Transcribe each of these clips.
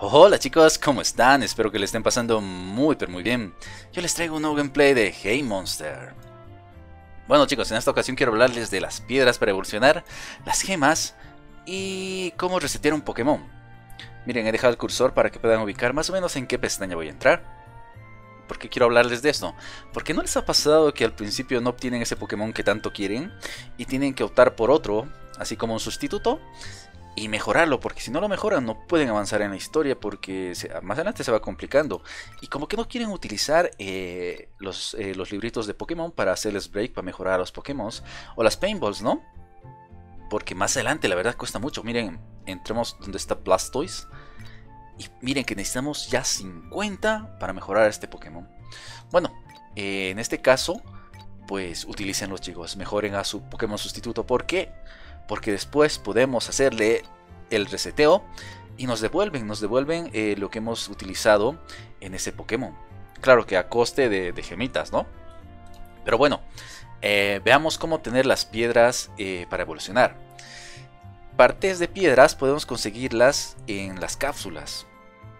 Hola chicos, ¿cómo están? Espero que le estén pasando muy pero muy bien. Yo les traigo un nuevo gameplay de Hey Monster. Bueno chicos, en esta ocasión quiero hablarles de las piedras para evolucionar, las gemas y cómo resetear un Pokémon. Miren, he dejado el cursor para que puedan ubicar más o menos en qué pestaña voy a entrar. ¿Por qué quiero hablarles de esto? Porque no les ha pasado que al principio no obtienen ese Pokémon que tanto quieren y tienen que optar por otro, así como un sustituto y mejorarlo, porque si no lo mejoran no pueden avanzar en la historia porque más adelante se va complicando. Y como que no quieren utilizar eh, los, eh, los, libritos de Pokémon para hacerles break, para mejorar a los Pokémon, o las paintballs, ¿no? Porque más adelante la verdad cuesta mucho. Miren, entremos donde está Blastoise. Y miren que necesitamos ya 50 para mejorar a este Pokémon. Bueno, eh, en este caso, pues utilicen los chicos, mejoren a su Pokémon sustituto. ¿Por qué? porque después podemos hacerle el reseteo y nos devuelven, nos devuelven eh, lo que hemos utilizado en ese Pokémon. Claro que a coste de, gemitas, ¿no? Pero bueno, eh, veamos cómo obtener las piedras eh, para evolucionar. Partes de piedras podemos conseguirlas en las cápsulas.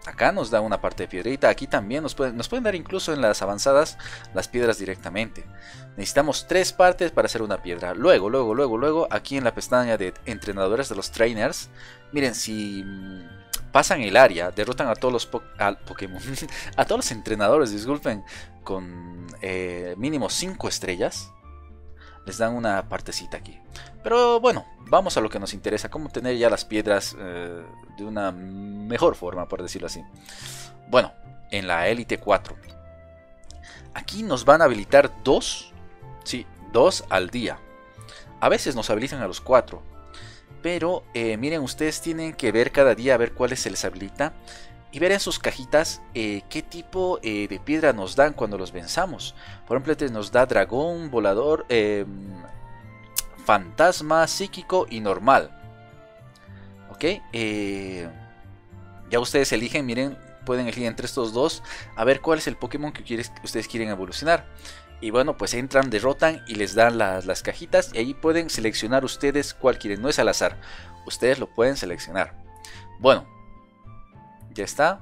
Acá nos da una parte de piedrita, aquí también nos pueden, nos pueden dar incluso en las avanzadas las piedras directamente. Necesitamos tres partes para hacer una piedra. Luego, luego, luego, luego, aquí en la pestaña de entrenadores de los trainers, miren, si mm, pasan el área, derrotan a todos los Pokémon, a todos los entrenadores, disculpen, con eh, mínimo 5 estrellas, les dan una partecita aquí. Pero bueno, vamos a lo que nos interesa, cómo tener ya las piedras eh, de una mejor forma, por decirlo así. Bueno, en la Elite 4. Aquí nos van a habilitar dos, sí, dos al día. A veces nos habilitan a los cuatro. Pero eh, miren, ustedes tienen que ver cada día a ver cuáles se les habilita y ver en sus cajitas eh, qué tipo eh, de piedra nos dan cuando los venzamos. Por ejemplo, este nos da dragón, volador, em, fantasma, psíquico y normal. Ok, eh, ya ustedes eligen, miren, pueden elegir entre estos dos a ver cuál es el Pokémon que ustedes quieren evolucionar. Y bueno, pues entran, derrotan y les dan las, las cajitas y ahí pueden seleccionar ustedes cuál quieren. No es al azar, ustedes lo pueden seleccionar. Bueno, ya está.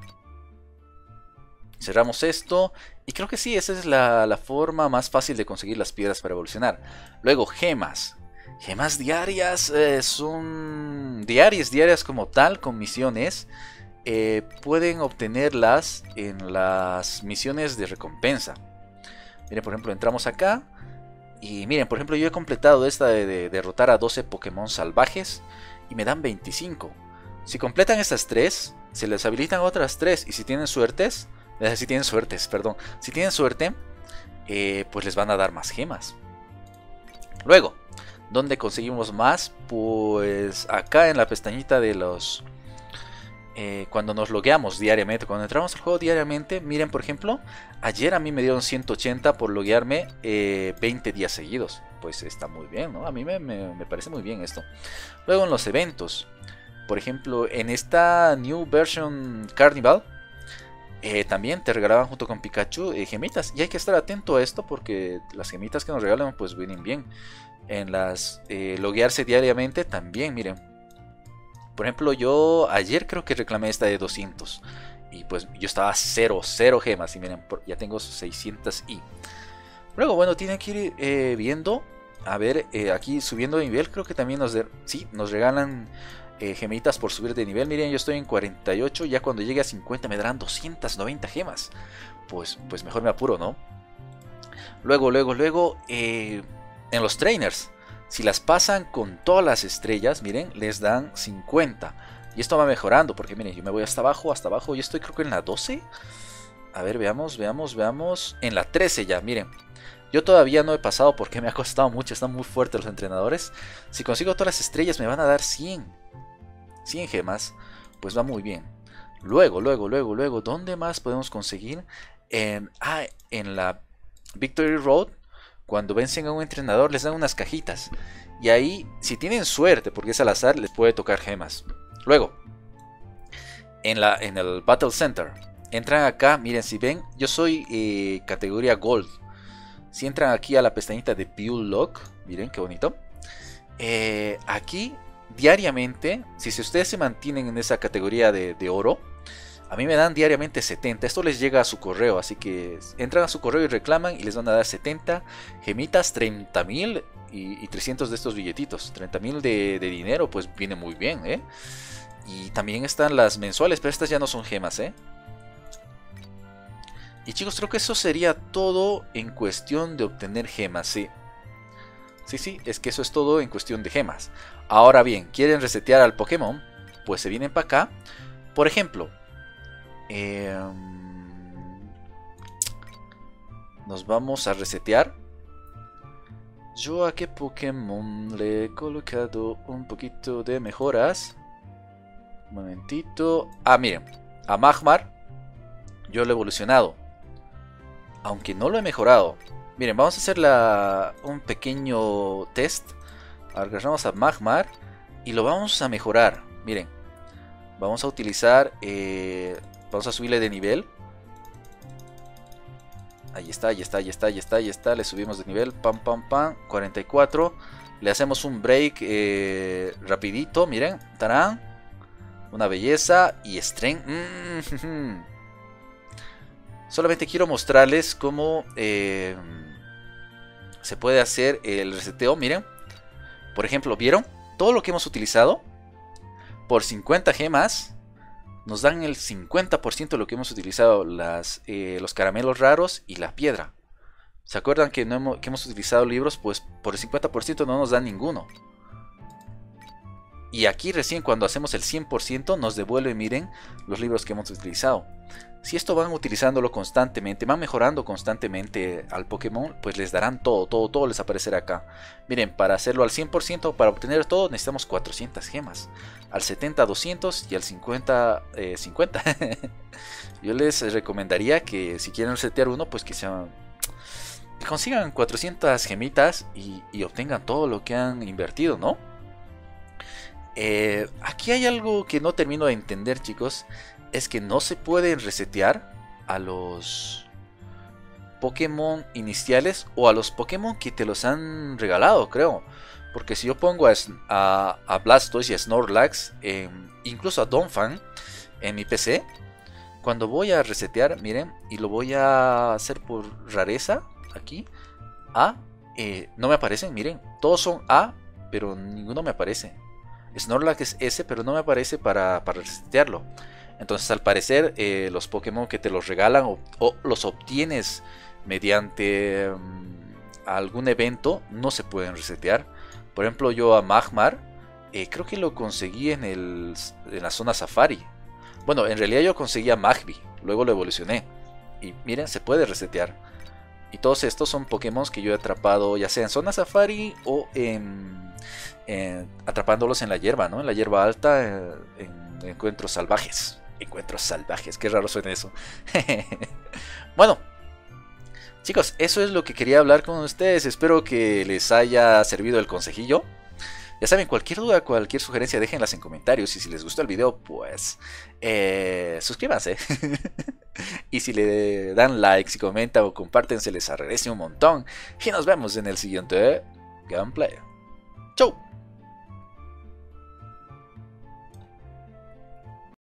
Cerramos esto. Y creo que sí, esa es la, forma más fácil de conseguir las piedras para evolucionar. Luego, gemas. Gemas diarias eh, son diarias, diarias como tal, con misiones. Eh, pueden obtenerlas en las misiones de recompensa. Miren, por ejemplo, entramos acá. Y miren, por ejemplo, yo he completado esta de, derrotar a 12 Pokémon salvajes. Y me dan 25. Si completan estas tres, se les habilitan otras tres. Y si tienen suertes, eh, si tienen suertes, perdón, si tienen suerte, eh, pues les van a dar más gemas. Luego, ¿dónde conseguimos más? Pues acá en la pestañita de los... Eh, cuando nos logueamos diariamente, cuando entramos al juego diariamente, miren por ejemplo, ayer a mí me dieron 180 por loguearme 20 días seguidos. Pues está muy bien, ¿no? A mí me, me parece muy bien esto. Luego en los eventos, por ejemplo, en esta New Version Carnival, eh, también te regalaban junto con Pikachu eh, gemitas. Y hay que estar atento a esto porque las gemitas que nos regalan pues vienen bien. En las eh, loguearse diariamente también, miren. Por ejemplo, yo ayer creo que reclamé esta de 200. Y pues yo estaba 0, 0 gemas. Y miren, ya tengo 600 y. Luego, bueno, tienen que ir viendo. A ver, aquí subiendo de nivel, creo que también nos, sí, nos regalan eh, gemitas por subir de nivel. Miren, yo estoy en 48, ya cuando llegue a 50 me darán 290 gemas. Pues, pues mejor me apuro, ¿no? Luego, luego, luego, eh, en los trainers, si las pasan con todas las estrellas, miren, les dan 50. Y esto va mejorando, porque miren, yo me voy hasta abajo, hasta abajo, yo estoy creo que en la 12. A ver, veamos, veamos, veamos. En la 13 ya, miren. Yo todavía no he pasado porque me ha costado mucho, están muy fuertes los entrenadores. Si consigo todas las estrellas me van a dar 100. 100 gemas, pues va muy bien. Luego, luego, luego, luego, ¿dónde más podemos conseguir? En, ah, en la Victory Road, cuando vencen a un entrenador, les dan unas cajitas. Y ahí, si tienen suerte, porque es al azar, les puede tocar gemas. Luego, en, la, en el Battle Center, entran acá, miren, si ven, yo soy eh, categoría Gold. Si entran aquí a la pestañita de Build Lock, miren qué bonito. Eh, aquí diariamente, si ustedes se mantienen en esa categoría de, oro, A mí me dan diariamente 70. Esto les llega a su correo, así que entran a su correo y reclaman y les van a dar 70 gemitas, 30 mil y, 300 de estos billetitos. 30 mil de, de, dinero, pues viene muy bien, ¿eh? Y también están las mensuales, pero estas ya no son gemas, ¿eh? Y chicos, creo que eso sería todo en cuestión de obtener gemas, sí. Sí, sí, es que eso es todo en cuestión de gemas. Ahora bien, ¿quieren resetear al Pokémon? Pues se vienen para acá. Por ejemplo, Em, nos vamos a resetear. Yo a qué Pokémon le he colocado un poquito de mejoras. Un momentito. Ah, miren. A Magmar. Yo lo he evolucionado. Aunque no lo he mejorado. Miren, vamos a hacer la, un pequeño test. Agarramos a Magmar. Y lo vamos a mejorar. Miren. Vamos a utilizar eh, Vamos a subirle de nivel. Ahí está, ahí está, ahí está, ahí está, ahí está. Le subimos de nivel. Pam, pam, pam. 44. Le hacemos un break eh, rapidito. Miren. Tarán. Una belleza. Y strength. Mm, Solamente quiero mostrarles cómo eh, se puede hacer el reseteo. Miren. Por ejemplo, ¿vieron? Todo lo que hemos utilizado. Por 50 gemas nos dan el 50% de lo que hemos utilizado, las, eh, los caramelos raros y la piedra. ¿Se acuerdan que, no hemos, que hemos utilizado libros? Pues por el 50% no nos dan ninguno. Y aquí recién cuando hacemos el 100% nos devuelve, miren, los libros que hemos utilizado. Si esto van utilizándolo constantemente, van mejorando constantemente al Pokémon, pues les darán todo, todo, todo les aparecerá acá. Miren, para hacerlo al 100%, para obtener todo, necesitamos 400 gemas. Al 70, 200 y al 50, 50. Eh, Yo les recomendaría que si quieren setear uno, pues que sean... Consigan 400 gemitas y obtengan todo lo que han invertido, ¿no? Eh, aquí hay algo que no termino de entender, chicos es que no se pueden resetear a los Pokémon iniciales o a los Pokémon que te los han regalado, creo. Porque si yo pongo a, Blastoise y a Snorlax, incluso a Donphan en mi PC, cuando voy a resetear, miren, y lo voy a hacer por rareza, aquí, A, eh, no me aparecen, miren, todos son A, pero ninguno me aparece. Snorlax es S, pero no me aparece para, para resetearlo. Entonces al parecer eh, los Pokémon que te los regalan o, los obtienes mediante mm, algún evento no se pueden resetear. Por ejemplo yo a Magmar eh, creo que lo conseguí en, el, en la zona Safari. Bueno, en realidad yo conseguí a Magby, luego lo evolucioné. Y miren, se puede resetear. Y todos estos son Pokémon que yo he atrapado ya sea en zona Safari o en, atrapándolos en la hierba, ¿no? En la hierba alta, eh, en encuentros salvajes encuentros salvajes. Qué raro suena eso. bueno, chicos, eso es lo que quería hablar con ustedes. Espero que les haya servido el consejillo. Ya saben, cualquier duda, cualquier sugerencia, déjenlas en comentarios. Y si les gustó el video, pues eh, suscríbanse. y si le dan like, si comentan o comparten, se les agradece un montón. Y nos vemos en el siguiente gameplay. Chau.